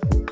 Peace.